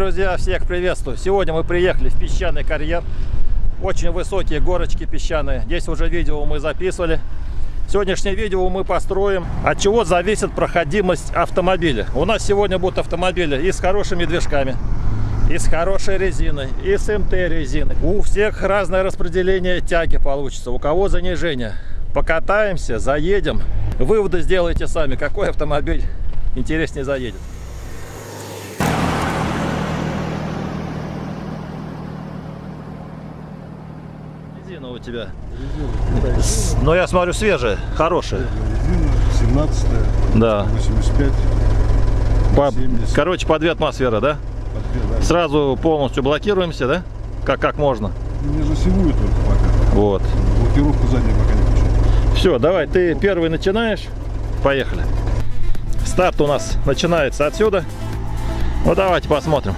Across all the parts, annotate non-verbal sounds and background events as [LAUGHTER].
друзья, всех приветствую. Сегодня мы приехали в песчаный карьер. Очень высокие горочки песчаные. Здесь уже видео мы записывали. Сегодняшнее видео мы построим, от чего зависит проходимость автомобиля. У нас сегодня будут автомобили и с хорошими движками, и с хорошей резиной, и с МТ резиной. У всех разное распределение тяги получится, у кого занижение. Покатаемся, заедем. Выводы сделайте сами, какой автомобиль интереснее заедет. Резина у тебя. Но я смотрю свежая, хорошая. Резина 17 Да. 85 По- 70. короче, по две атмосферы, да? две, да. Сразу полностью блокируемся, да? Как, как можно. Мне же севую только пока. Вот. Блокировку задней пока не включил. Все, давай, ты первый начинаешь. Поехали. Старт у нас начинается отсюда. Ну, давайте посмотрим.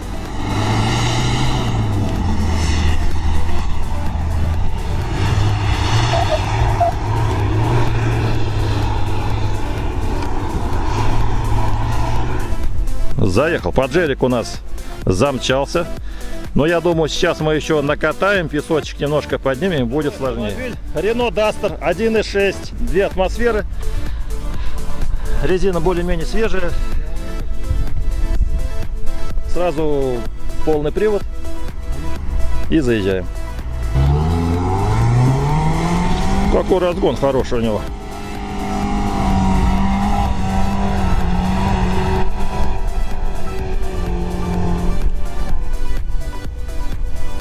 Заехал. Поджерик у нас замчался. Но я думаю, сейчас мы еще накатаем, песочек немножко поднимем, будет сложнее. Рено Дастер 1.6, две атмосферы. Резина более-менее свежая. Сразу полный привод. И заезжаем. Какой разгон хороший у него.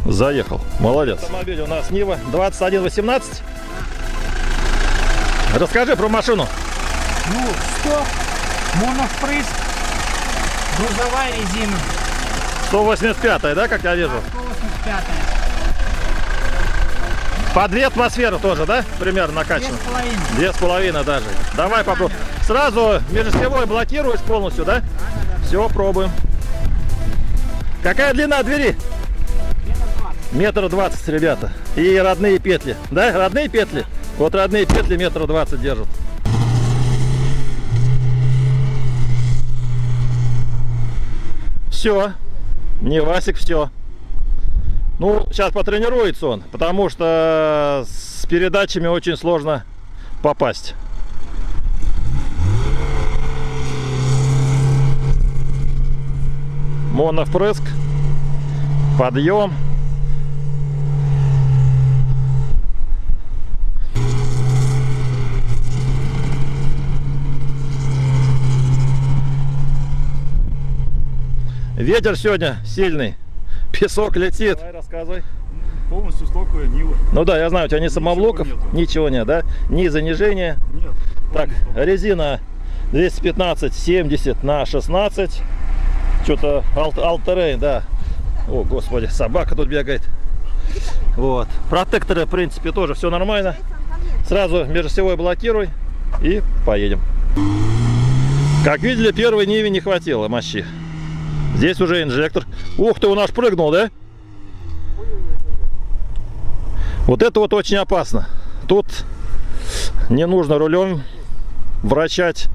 Заехал. Молодец. Автомобиль у нас Нива 2118. Расскажи про машину. Ну, стоп, моновпрыск, грузовая резина, 185 да, как я вижу? 185 По две атмосферы тоже, да? Примерно две накачано. с половиной. Две с половиной даже. Давай попробуем. Сразу межосевой блокируешь полностью, да? Все, пробуем. Какая длина двери? Метр двадцать, ребята. И родные петли. Да, родные петли? Вот родные петли метр двадцать держат. Все. Не Васик, все. Ну, сейчас потренируется он, потому что с передачами очень сложно попасть. Моновпрыск, подъем. Ветер сегодня сильный, песок летит. Давай рассказывай. Полностью стоковая Нива. Ну да, я знаю, у тебя ни самоблоков, нету. ничего нет, да? Ни занижения. Нет. Так, резина 215 70 на 16. Что-то Алтерейн, да. О, господи, собака тут бегает. Вот. Протекторы, в принципе, тоже все нормально. Сразу межосевой блокируй и поедем. Как видели, первой Ниве не хватило мощи. Здесь уже инжектор. Ух ты, у нас прыгнул, да? Вот это вот очень опасно. Тут не нужно рулем вращать,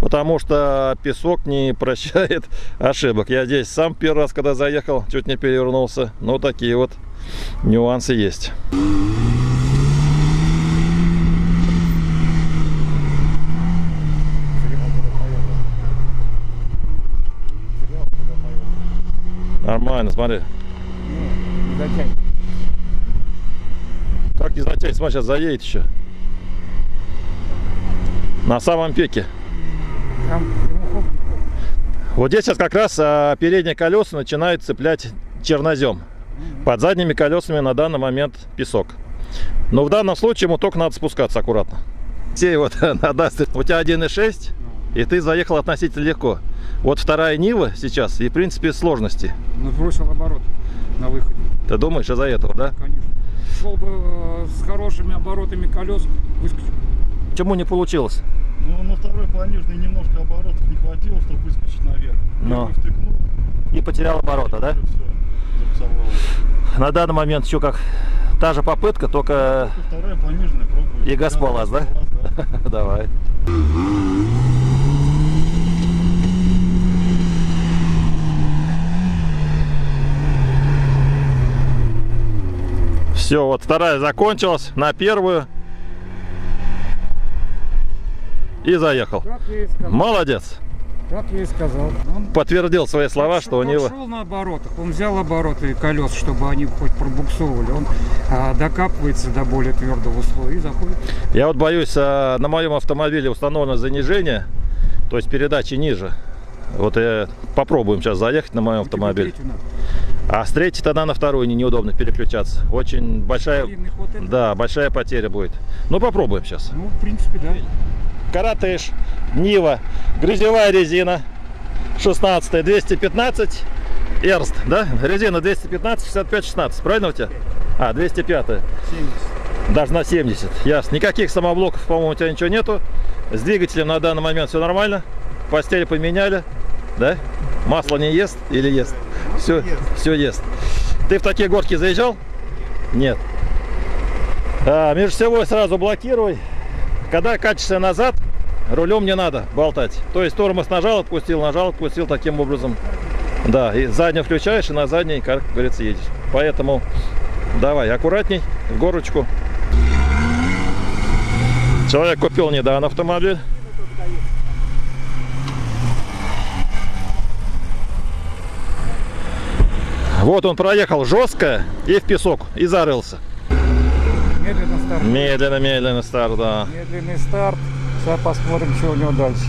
потому что песок не прощает [LAUGHS] ошибок. Я здесь сам первый раз, когда заехал, чуть не перевернулся. Ну, такие вот нюансы есть. Нормально, смотри. Не затянь. Как не затянуть? Смотри, сейчас заедет еще. На самом пике. Там Вот здесь сейчас как раз а, передние колеса начинают цеплять чернозем. Под задними колесами на данный момент песок. Но в данном случае ему только надо спускаться аккуратно. Все вот [LAUGHS] на Дастере. У тебя 1.6, и ты заехал относительно легко. Вот вторая Нива сейчас, и в принципе сложности. Ну, бросил оборот на выходе, Ты думаешь из-за этого, да? конечно. Шел бы э, с хорошими оборотами колес, выскочил. Почему не получилось? Ну, на второй пониженной немножко оборотов не хватило, чтобы выскочить наверх. Но. Втыкнул, И потерял оборота, да? все. На данный момент еще как та же попытка, только Вторая пониженная пробую. И газ да? палас, да. [LAUGHS] давай. Все, вот вторая закончилась на первую. И заехал. Молодец. Как я и сказал. Он Подтвердил свои слова, что у он него... шел на оборотах. Он взял обороты колес, чтобы они хоть пробуксовывали. Он а, докапывается до более твердого слоя и заходит. Я вот боюсь, а, на моем автомобиле установлено занижение, то есть передачи ниже. Вот я попробуем сейчас заехать на моем автомобиле. А с третьей тогда на вторую не неудобно переключаться. Очень большая, да, большая потеря будет. Ну попробуем сейчас. Ну, в принципе, да. Каратыш, Нива, грязевая резина, 16 215, Эрст, да? Резина 215, 65, 16, правильно у тебя? А, 205 70. даже на 70, ясно. Никаких самоблоков, по-моему, у тебя ничего нету. С двигателем на данный момент все нормально. Постель поменяли, да? Масло не ест или ест? Все, все ест. Ты в такие горки заезжал? Нет. А, межсевой сразу блокируй. Когда катишься назад, рулем не надо болтать. То есть тормоз нажал, отпустил, нажал, отпустил таким образом. Да, и задний включаешь, и на задний, как говорится, едешь. Поэтому давай, аккуратней, в горочку. Человек купил недавно автомобиль. Вот он проехал жестко и в песок, и зарылся. Медленно старт. Медленно, медленно старт, да. Медленный старт. Сейчас посмотрим, что у него дальше.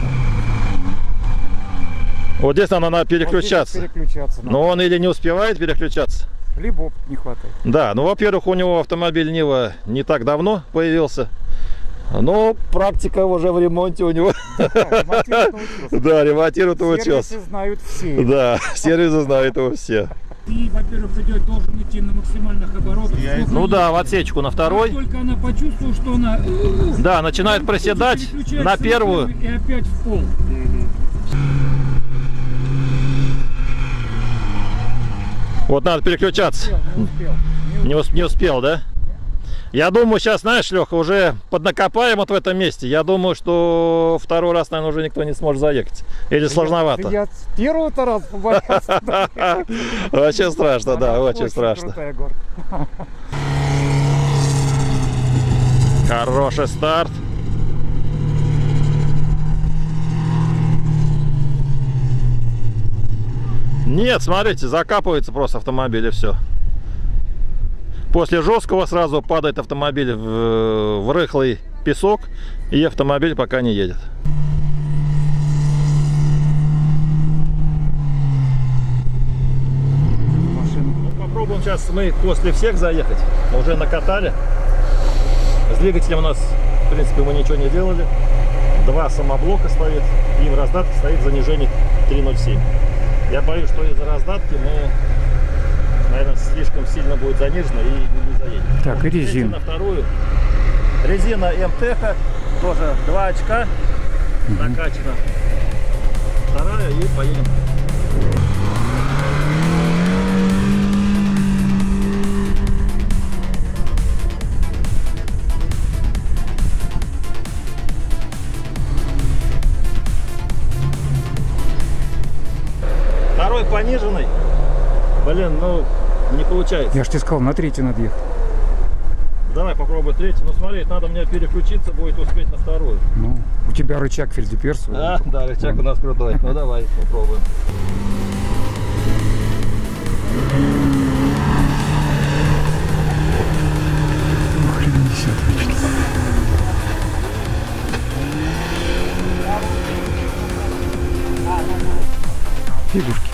Вот здесь надо, надо Вот здесь переключаться. переключаться надо. Но он или не успевает переключаться. Либо опыта не хватает. Да, ну, во-первых, у него автомобиль Нива не так давно появился. Но практика уже в ремонте у него. Ремонтировать научился. Да, ремонтировать [LAUGHS] научился. Сервисы знают все. Да, [LAUGHS] сервисы знают его все. И, во-первых, идет должен идти на максимальных оборотах. Я Ну она- да, в отсечку на Как второй. только она почувствовала, что она э, Да, начинает проседать переключается на первую. и опять в пол. Вот надо переключаться. Успел, не успел. Не Не, ус- не успел, да? Я думаю, сейчас, знаешь, Леха, уже поднакопаем вот в этом месте. Я думаю, что второй раз, наверное, уже никто не сможет заехать. Или сложновато. Я с первого-то раз побоялся. [LAUGHS] Очень страшно, да, очень страшно. [LAUGHS] Хороший старт. Нет, смотрите, закапывается просто автомобиль и все. После жесткого сразу падает автомобиль в, в рыхлый песок, и автомобиль пока не едет. Ну, попробуем сейчас мы после всех заехать. Уже накатали. С двигателем у нас, в принципе, мы ничего не делали. Два самоблока стоит. И в раздатке стоит занижение 3.07. Я боюсь, что из-за раздатки мы, наверное, слишком сильно будет занижено и не, заедем. Так, и резина. на вторую. Резина МТХ. Тоже 2 очка. Накачана. Вторая и поедем. Второй пониженный. Блин, ну получается. Я же тебе сказал, на третью надо ехать. Давай попробуй третий. Ну смотри, надо мне переключиться будет успеть на вторую. Ну, у тебя рычаг фельдеперса. А, да, рычаг у нас крутой. Ну давай, попробуем. Фигушки.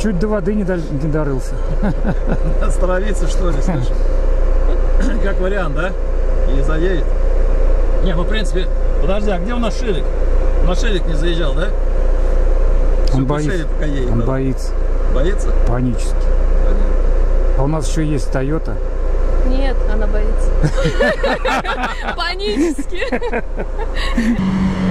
Чуть до воды не, дол- не дорылся. [LAUGHS] Остановиться что ли, слышишь? [COUGHS] Как вариант, да? И заедет. Не, ну в принципе... Подожди, а где у нас Шелик? У нас Шелик не заезжал, да? Он Всё, боится. Пока едет, Он да. боится Боится? панически. А у нас еще есть Тойота. Нет, она боится. [LAUGHS] Панически. [LAUGHS]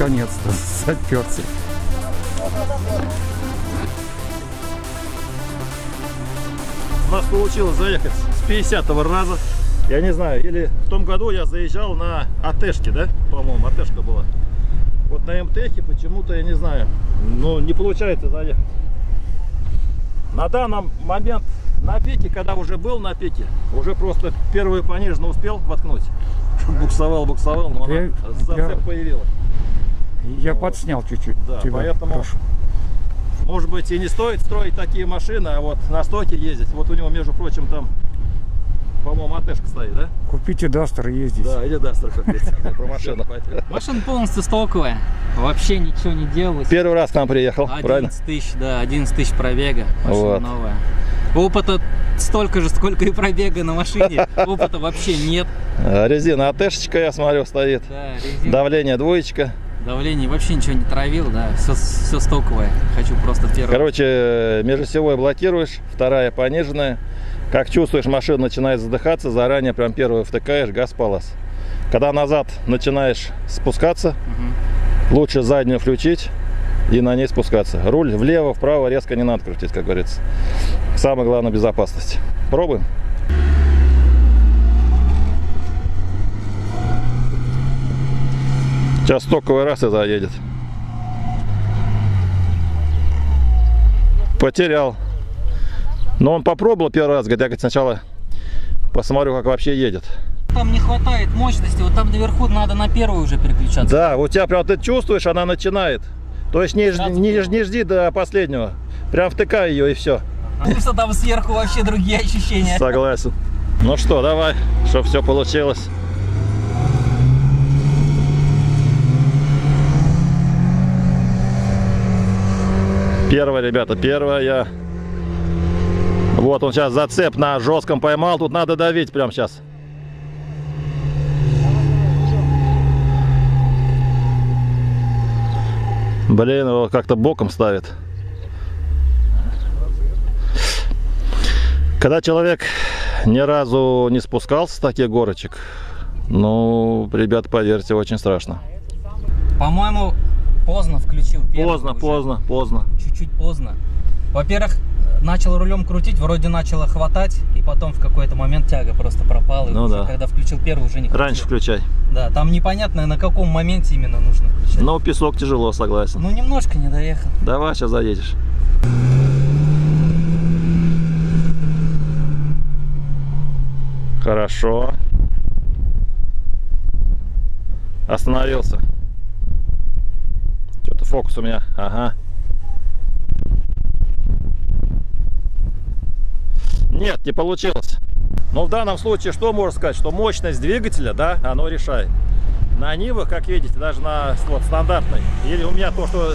наконец-то, заперся. У нас получилось заехать с 50 раза. Я не знаю, или в том году я заезжал на АТшке, да? По-моему, АТшка была. Вот на МТХе почему-то, я не знаю, ну не получается заехать. На данном момент на пике, когда уже был на пике, уже просто первую пониженно успел воткнуть. [LAUGHS] Буксовал, буксовал, но она зацеп появилась. Я подснял чуть-чуть. Да, тебя. поэтому, Прошу. может быть, и не стоит строить такие машины, а вот на стоке ездить. Вот у него, между прочим, там, по-моему, АТшка стоит, да? Купите Дастер и ездите. Да, или Дастер купить. [LAUGHS] Про машину. Машина полностью стоковая. Вообще ничего не делалось. Первый раз к нам приехал, правильно? 11 тысяч, да, 11 тысяч пробега. Машина Вот. новая. Опыта столько же, сколько и пробега на машине. [LAUGHS] Опыта вообще нет. А, Резина АТшечка, я смотрю, стоит. Да, резина, Давление двоечка. Давление вообще ничего не травил, да. Все, все стоковое. Хочу просто первый. Короче, межосевой блокируешь, вторая пониженная. Как чувствуешь, машина начинает задыхаться, заранее прям первую втыкаешь, газ палас. Когда назад начинаешь спускаться, Мгм. лучше заднюю включить и на ней спускаться. Руль влево, вправо резко не надо крутить, как говорится. Самое главное безопасность. Пробуем. Сейчас стоковый раз и заедет. Потерял. Но он попробовал первый раз, говорит, я говорит, сначала посмотрю, как вообще едет. Там не хватает мощности, вот там наверху надо на первую уже переключаться. Да, у тебя прям ты чувствуешь, она начинает. То есть не, не, не жди до последнего. Прям втыкай ее и все. Что там сверху вообще другие ощущения. Согласен. Ну что, давай, чтобы все получилось. Первая, ребята, первая. Вот он сейчас зацеп на жестком поймал. Тут надо давить прямо сейчас. Блин, его как-то боком ставит. Когда человек ни разу не спускался с таких горочек, ну, ребят, поверьте, очень страшно. По-моему, поздно включил. Поздно, уже. поздно, поздно. чуть-чуть поздно. Во-первых, начал рулем крутить, вроде начало хватать, и потом в какой-то момент тяга просто пропала. и Ну уже да. Когда включил первый, уже не крутил. Раньше включай. Да, там непонятно, на каком моменте именно нужно включать. Но песок тяжело, согласен. Ну, немножко не доехал. Давай, сейчас заедешь. Хорошо. Остановился. Фокус у меня. Ага. Нет, не получилось. Но в данном случае что можно сказать? Что мощность двигателя, да, оно решает. На Нивах, как видите, даже на вот, стандартной, или у меня то, что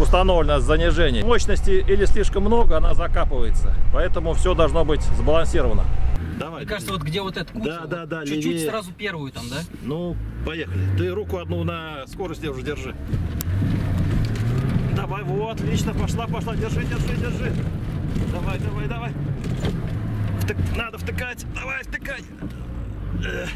установлено с занижением, мощности или слишком много, она закапывается. Поэтому все должно быть сбалансировано. Давай. Мне кажется, вот где вот этот куча, Да, да, да, чуть-чуть левее. сразу первую там, да? Ну, поехали. Ты руку одну на скорости уже держи. Давай, отлично, пошла, пошла, держи, держи, держи. Давай, давай, давай. Втык- надо втыкать, давай, втыкай. Эх.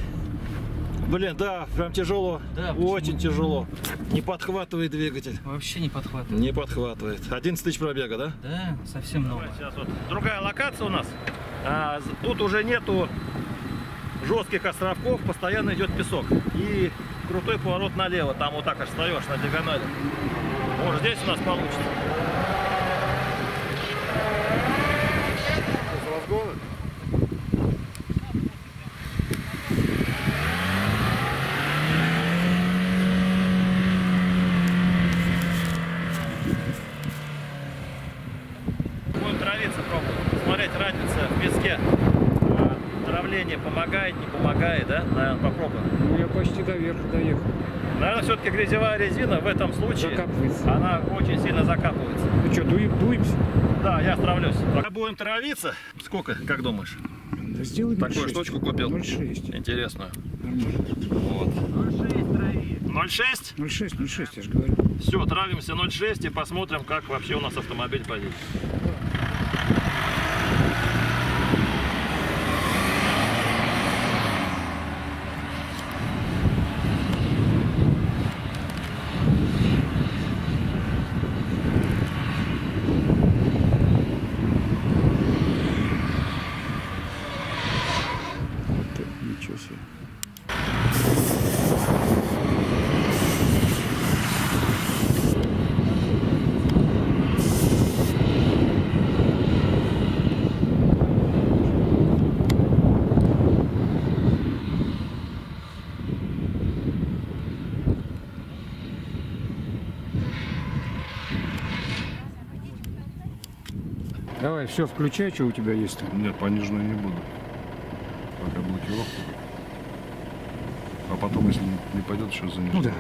Блин, да, прям тяжело, Да, почему? очень тяжело. Не подхватывает двигатель. Вообще не подхватывает. Не подхватывает. 11 тысяч пробега, да? Да, совсем новая. Сейчас вот другая локация у нас. А, тут уже нету жестких островков, постоянно идет песок. И крутой поворот налево. Там вот так аж встаешь на диагонали. Может здесь у нас получится. Разгона? Будем травиться, пробовать. в песке. А Травление помогает, не помогает, да? Наверное, попробуем. Ну, я почти до верха доехал. Наверное, все-таки грязевая резина в этом случае, она очень сильно закапывается. Ну что, дуем, дуемся? Да, я стравлюсь. Пока будем травиться, сколько, как думаешь? Да сделай Такую 0,6. штучку купил? 0,6. Интересную. Вот. 0,6? 0,6, 0,6, я же говорю. Все, травимся 0,6 и посмотрим, как вообще у нас автомобиль поедет. Ничего себе. Давай, все, включай, что у тебя есть там. Нет, пониженную не буду. Пока блокировка. А потом, если не пойдет, еще занижу. Ну да.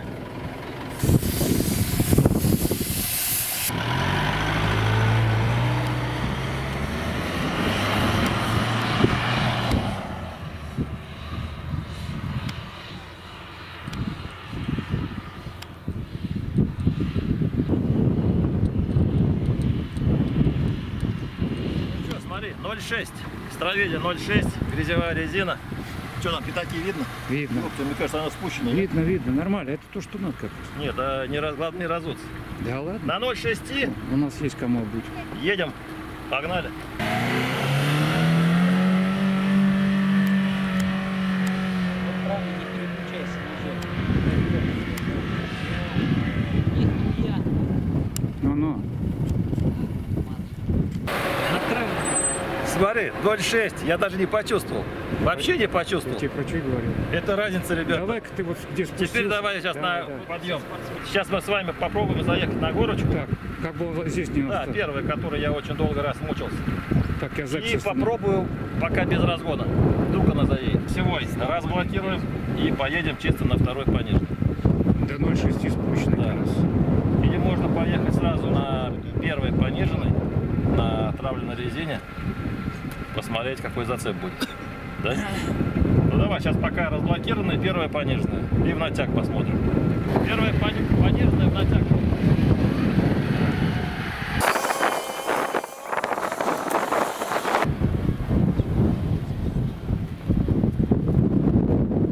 Что, смотри, 0,6. Стравили 0,6, грязевая резина. Что там, пятаки видно? Видно. Ёпта, мне кажется, она спущенная. Видно, видно, нормально. Это то, что надо как раз. Нет, а не, раз, главное не разуться. Да ладно. На 0,6 У нас есть кому быть. едем. Погнали. Правда, не переключайся, Нихуя. Ну-ну. Смотри, 0,6. Я даже не почувствовал. Вообще не Я почувствовал. тебе про что говорю. Это разница, ребята. Давай-ка ты вот где Теперь спустился. давай сейчас Да, на да. подъем. Сейчас мы с вами попробуем заехать на горочку. Так, как бы здесь не Да, первый, который я очень долго раз мучился. Так, я запись И попробую пока без разгона. Вдруг она заедет. Всего разблокируем и поедем чисто на второй пониженный. До 0,6 спущенный Да. раз. Или можно поехать сразу на первый пониженный, на отравленной резине, посмотреть, какой зацеп будет. [LAUGHS] Да? Ну давай, сейчас пока разблокированный, первое пониженное. И в натяг посмотрим. Первое пони- пониженное в натяг.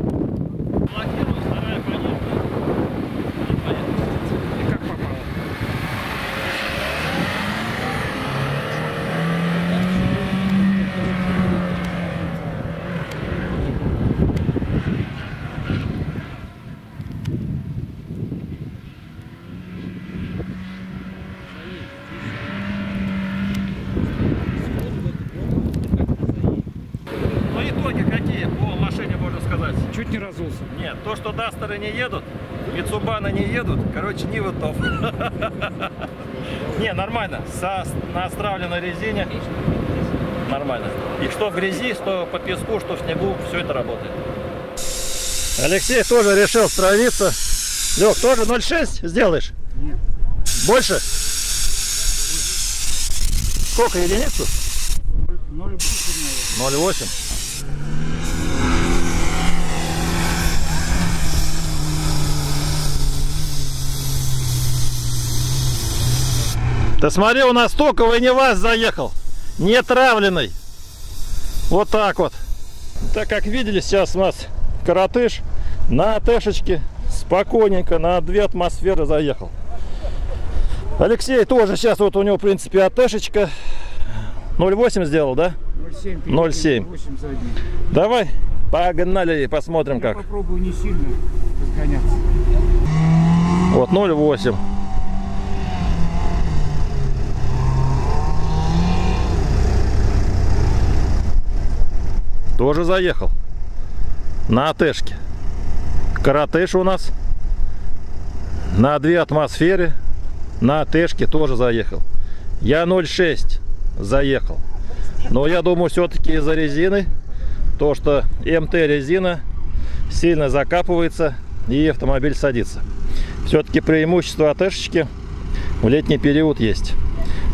Блокирую, вторая пониженная. И поехали. И как попало? Ну итоги какие по машине можно сказать? Чуть не разулся. Нет, то, что Дастеры не едут, Митсубаны не едут, короче, Нива топ. [LAUGHS] Не, нормально, со, на остравленной резине нормально. И что в грязи, что по песку, что в снегу, все это работает. Алексей тоже решил стравиться. Лех, тоже 0,6 сделаешь? Больше? Сколько единицу? 0,8, наверное. 0,8. Ты смотри, у нас токовый не вас заехал, не травленный. Вот так вот. Так как видели, сейчас у нас коротыш на тэшечке спокойненько на две атмосферы заехал. Алексей тоже сейчас вот у него в принципе АТшечка 0,8 сделал, да? 0,7. 0,7. 8 задний. Давай, погнали, посмотрим Я как. попробую не сильно разгоняться. Вот 0,8. Тоже заехал. На АТшке. Каратыш у нас. На две атмосферы. На АТшке тоже заехал. Я 0,6 заехал. Но я думаю, все-таки из-за резины, то, что МТ резина сильно закапывается и автомобиль садится. Все-таки преимущество АТшечки в летний период есть.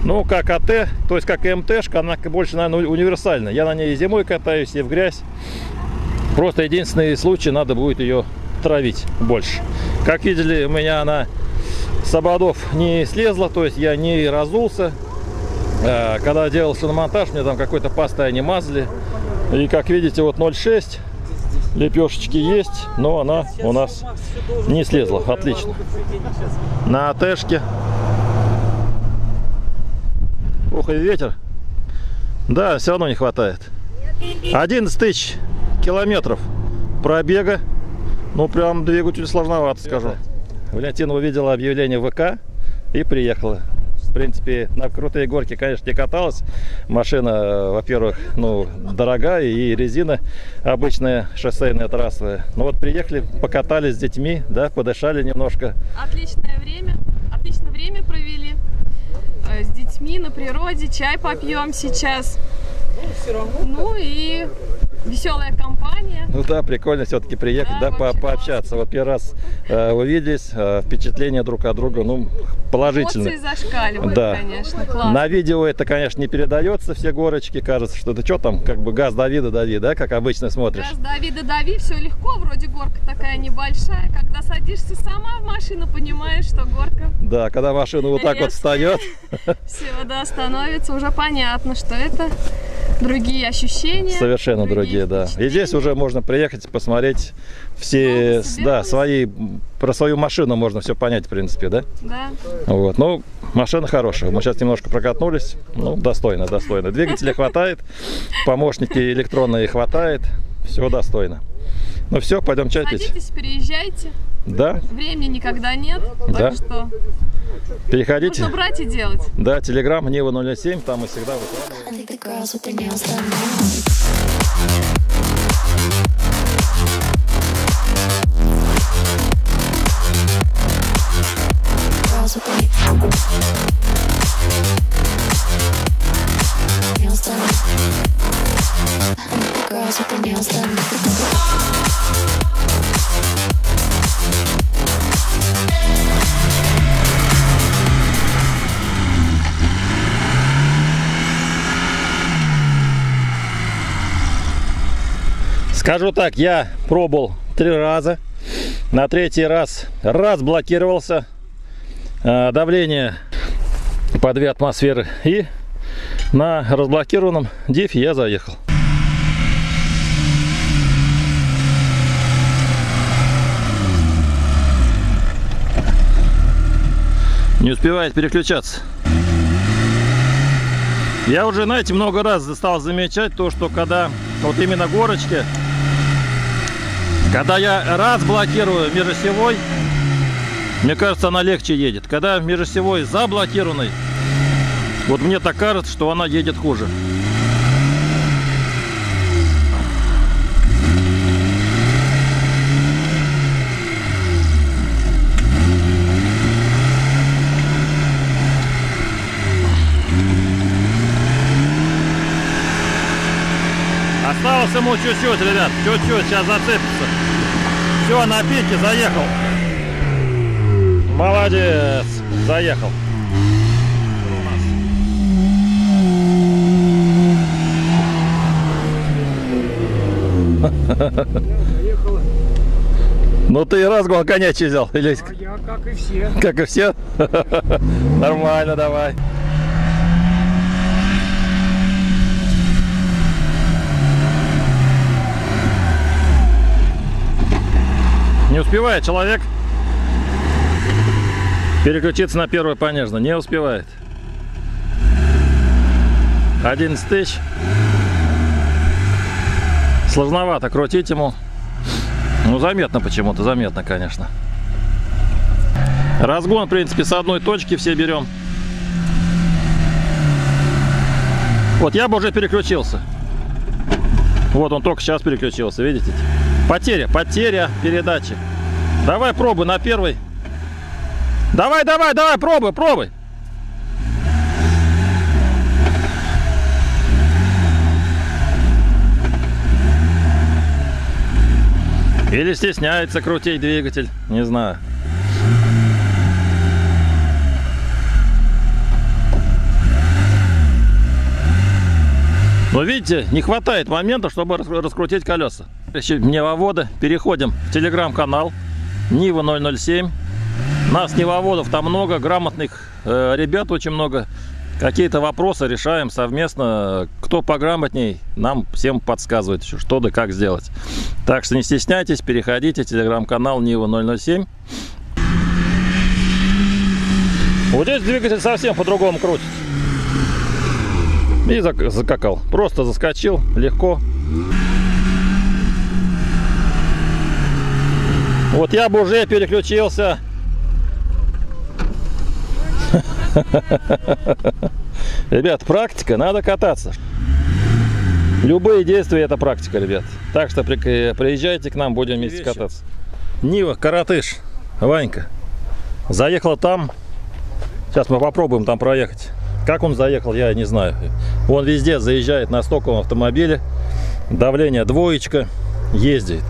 Ну, как АТ, то есть как МТшка, она больше, наверное, универсальная. Я на ней и зимой катаюсь, и в грязь. Просто единственный случай, надо будет ее травить больше. Как видели, у меня она с ободов не слезла, то есть я не разулся. А, Когда делал шиномонтаж, мне там какой-то пастой они мазали. И как видите, вот 0,6 лепешечки есть, но она у нас не слезла. Отлично. На АТшке. Ух, и ветер. Да, все равно не хватает. 11 тысяч километров пробега. Ну, прям двигатель сложновато, скажу. Валентина увидела объявление ВК и приехала. В принципе, на крутые горки, конечно, не каталась. Машина, во-первых, ну, дорогая и резина обычная шоссейная трассовая. Ну вот приехали, покатались с детьми, да, подышали немножко. Отличное время. Отличное время провели. Детьми на природе. Чай попьем сейчас. Ну и веселая компания. Ну да, прикольно все-таки приехать, да, Да, по- пообщаться. Вот первый раз э, увиделись, э, впечатления друг от друга, ну, положительные. Эмоции зашкаливают, Да. конечно. Классно. На видео это, конечно, не передается, все горочки, кажется, что ты что там, как бы газ дави да дави, да, как обычно смотришь. Раз дави да дави, все легко, вроде горка такая небольшая. Когда садишься сама в машину, понимаешь, что горка Да, когда машина вот так вот встает, [LAUGHS] все, да, становится, уже понятно, что это другие ощущения. совершенно другие, да. И здесь уже можно приехать, посмотреть все, Ну, да, свои, про свою машину можно все понять, в принципе, да. Да. Вот, ну, машина хорошая. Мы сейчас немножко прокатнулись. Ну, достойно, достойно. Двигателя хватает, помощники электронные хватает. Все достойно. Ну все, пойдем чай пить. Садитесь, переезжайте. Да, Времени никогда нет, Да. так что переходите. нужно брать и делать. Да, телеграм Нива 007, там мы всегда выкладываем. Girls with their nails done Скажу так, я пробовал три раза. На третий раз раз блокировался. э, Давление по 2 атмосферы. И на разблокированном дифе я заехал. Не успевает переключаться. Я уже, знаете, много раз стал замечать то, что когда вот именно горочки, когда я раз блокирую межосевой, мне кажется, она легче едет. Когда межосевой заблокированный, вот мне так кажется, что она едет хуже. Осталось ему чуть-чуть, ребят, чуть-чуть, сейчас зацепится. Все, на пике заехал. Молодец, заехал. Ну ты и разгон конячий взял, или А я, как и все. как и все? [LAUGHS] Нормально, давай. Успевает человек переключиться на первое понежно. Не успевает. 11 тысяч. Сложновато крутить ему. Ну, заметно почему-то, заметно, конечно. Разгон, в принципе, с одной точки все берем. Вот я бы уже переключился. Вот он только сейчас переключился, видите? Потеря, потеря передачи. Давай пробуй на первый. Давай, давай, давай, пробуй, пробуй. Или стесняется крутить двигатель, не знаю. Но видите, не хватает момента, чтобы раскрутить колеса. Мне во воды. Переходим в телеграм-канал. Нива 007. Нас невоводов там много, грамотных э, ребят очень много. Какие-то вопросы решаем совместно. Кто пограмотней, нам всем подсказывает, что да как сделать. Так что не стесняйтесь, переходите, телеграм-канал Нива 007. Вот здесь двигатель совсем по-другому крутит. И зак- закакал. Просто заскочил, легко. Вот я бы уже переключился. [LAUGHS] Ребят, практика, надо кататься. Любые действия это практика, ребят. Так что при- приезжайте к нам, будем вместе кататься. Нива, Каратыш, Ванька. Заехала там. Сейчас мы попробуем там проехать. Как он заехал, я не знаю. Он везде заезжает на стоковом автомобиле. Давление двоечка. Ездит.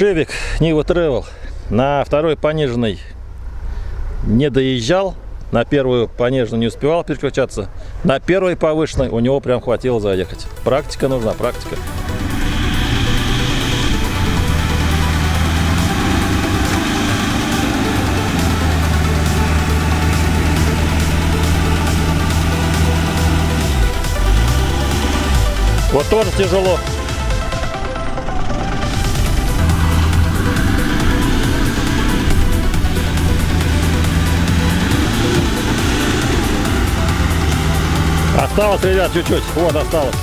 Шевик Нива Travel на второй пониженной не доезжал. На первую пониженную не успевал переключаться. На первой повышенной у него прям хватило заехать. Практика нужна, практика. Вот тоже тяжело. Осталось, ребят, чуть-чуть. Вот, осталось.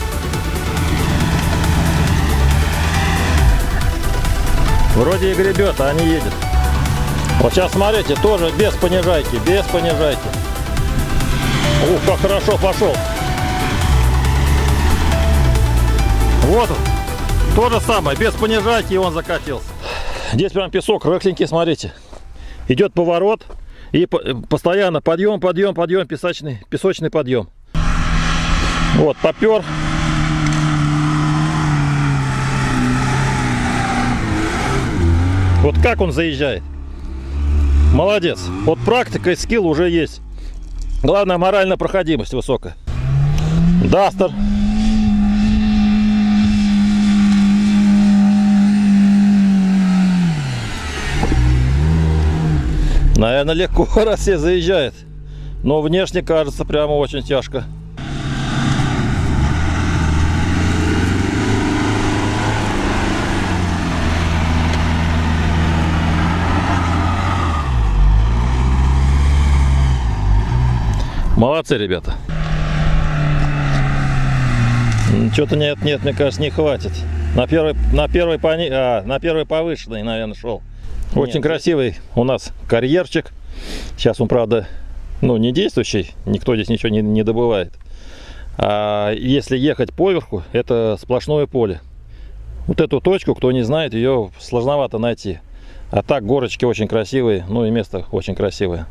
Вроде и гребет, а не едет. Вот сейчас смотрите, тоже без понижайки, без понижайки. Ух, как хорошо пошел. Вот он. То же самое, без понижайки он закатился. Здесь прям песок рыхленький, смотрите. Идет поворот и по- постоянно подъем, подъем, подъем, песочный, песочный подъем. Вот, попер. Вот как он заезжает. Молодец. Вот практика и скилл уже есть. Главное, моральная проходимость высокая. Дастер. Наверное, легко, [LAUGHS] раз все заезжает. Но внешне кажется прямо очень тяжко. Молодцы, ребята. Что-то нет, нет, мне кажется, не хватит. На первой, на первой, пони... а, на первой повышенной, наверное, шел. Очень Нет, красивый у нас карьерчик. Сейчас он, правда, ну, не действующий, никто здесь ничего не, не добывает. А если ехать поверху, это сплошное поле. Вот эту точку, кто не знает, ее сложновато найти. А так горочки очень красивые, ну и место очень красивое.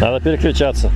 Надо переключаться.